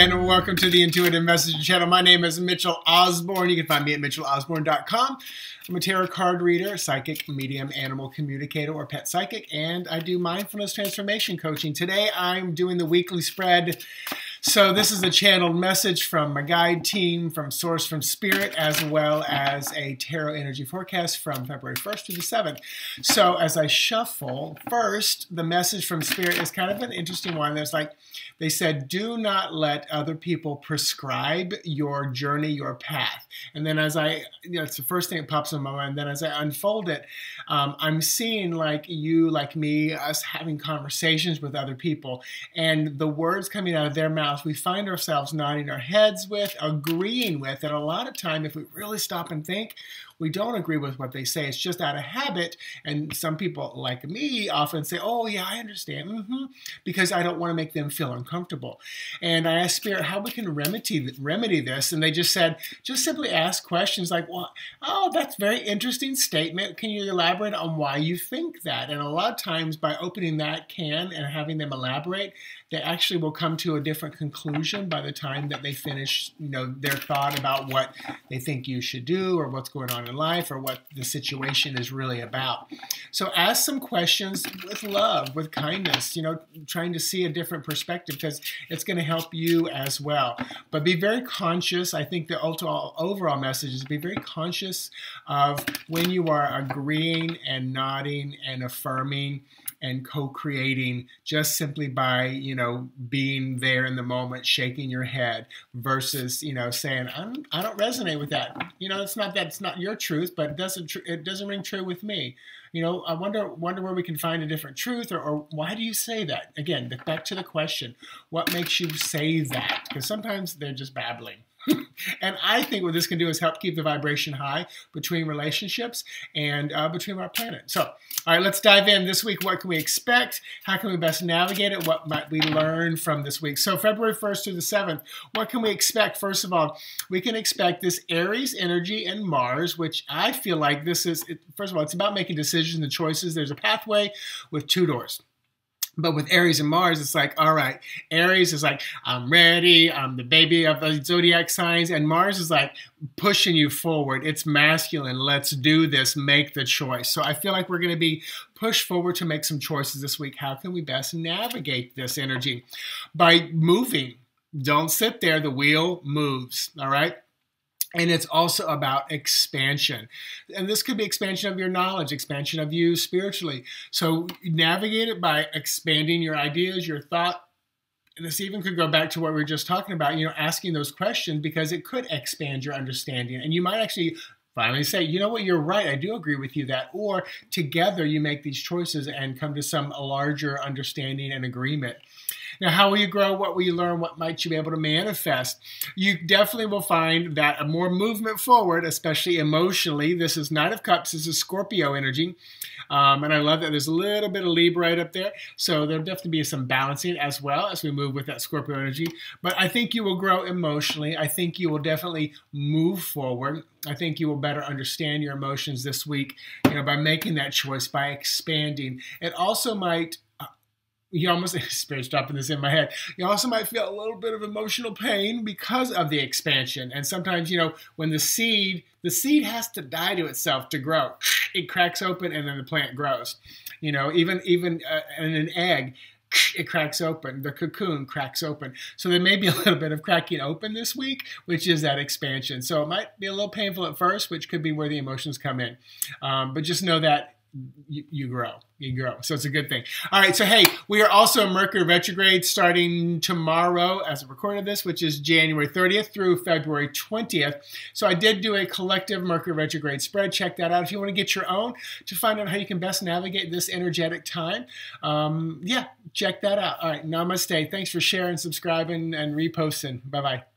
and welcome to the Intuitive Message channel. My name is Mitchell Osborn. You can find me at mitchellosborn.com. I'm a tarot card reader, psychic, medium, animal communicator, or pet psychic, and I do mindfulness transformation coaching. Today I'm doing the weekly spread so this is a channeled message from my guide team, from Source from Spirit, as well as a tarot energy forecast from February 1st to the 7th. So as I shuffle, first, the message from Spirit is kind of an interesting one. There's like, they said, do not let other people prescribe your journey, your path. And then as I, you know, it's the first thing that pops in my mind. Then as I unfold it, um, I'm seeing like you, like me, us having conversations with other people, and the words coming out of their mouth we find ourselves nodding our heads with, agreeing with, and a lot of time, if we really stop and think, we don't agree with what they say. It's just out of habit. And some people, like me, often say, Oh, yeah, I understand, mm-hmm, because I don't want to make them feel uncomfortable. And I asked Spirit how we can remedy, remedy this. And they just said, Just simply ask questions like, Well, oh, that's very interesting statement. Can you elaborate on why you think that? And a lot of times, by opening that can and having them elaborate, they actually will come to a different conclusion by the time that they finish, you know, their thought about what they think you should do or what's going on in life or what the situation is really about. So ask some questions with love, with kindness, you know, trying to see a different perspective because it's going to help you as well. But be very conscious. I think the overall message is be very conscious of when you are agreeing and nodding and affirming and co-creating just simply by you know being there in the moment shaking your head versus you know saying I'm, i do not resonate with that you know it's not that it's not your truth but it doesn't it doesn't ring true with me. You know i wonder wonder where we can find a different truth or, or why do you say that? Again back to the question what makes you say that? Because sometimes they're just babbling and I think what this can do is help keep the vibration high between relationships and uh, between our planet. So, all right, let's dive in this week. What can we expect? How can we best navigate it? What might we learn from this week? So, February 1st to the 7th, what can we expect? First of all, we can expect this Aries energy and Mars, which I feel like this is, first of all, it's about making decisions and choices. There's a pathway with two doors. But with Aries and Mars, it's like, all right, Aries is like, I'm ready, I'm the baby of the zodiac signs. And Mars is like pushing you forward. It's masculine. Let's do this, make the choice. So I feel like we're going to be pushed forward to make some choices this week. How can we best navigate this energy? By moving. Don't sit there, the wheel moves, all right? And it's also about expansion. And this could be expansion of your knowledge, expansion of you spiritually. So navigate it by expanding your ideas, your thought. And this even could go back to what we were just talking about, you know, asking those questions because it could expand your understanding. And you might actually finally say, you know what, you're right, I do agree with you that. Or together you make these choices and come to some larger understanding and agreement. Now, how will you grow? What will you learn? What might you be able to manifest? You definitely will find that a more movement forward, especially emotionally. This is Knight of Cups. This is Scorpio energy. Um, and I love that there's a little bit of Libra right up there. So there'll definitely be some balancing as well as we move with that Scorpio energy. But I think you will grow emotionally. I think you will definitely move forward. I think you will better understand your emotions this week, you know, by making that choice, by expanding. It also might you almost spirit's dropping this in my head. You also might feel a little bit of emotional pain because of the expansion. And sometimes, you know, when the seed, the seed has to die to itself to grow. It cracks open and then the plant grows. You know, even even uh, in an egg, it cracks open. The cocoon cracks open. So there may be a little bit of cracking open this week, which is that expansion. So it might be a little painful at first, which could be where the emotions come in. Um, but just know that you, grow. You grow. So it's a good thing. All right. So, hey, we are also Mercury retrograde starting tomorrow as a recording of this, which is January 30th through February 20th. So, I did do a collective Mercury retrograde spread. Check that out if you want to get your own to find out how you can best navigate this energetic time. Um, yeah, check that out. All right. Namaste. Thanks for sharing, subscribing, and reposting. Bye bye.